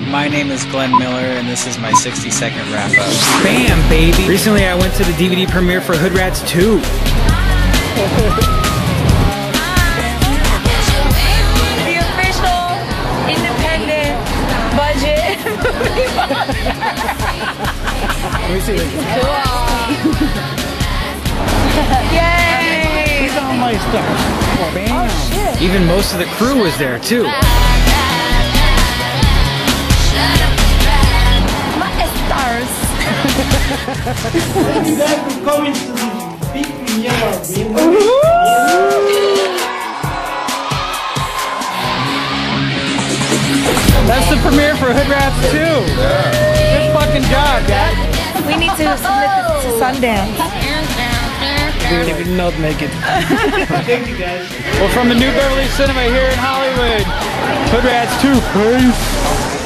My name is Glenn Miller, and this is my 60 second wrap up. Bam, baby. Recently, I went to the DVD premiere for Hoodrats 2. the official independent budget Let me see this. Yay! Look at all my stuff. Bam. Even most of the crew was there, too. You guys for coming to the big premiere of That's the premiere for Hoodrats 2. Good fucking job, guys. We need to submit this to Sundance. They did not make it. Thank you guys. Well, from the New Beverly Cinema here in Hollywood, Hoodrats 2, peace.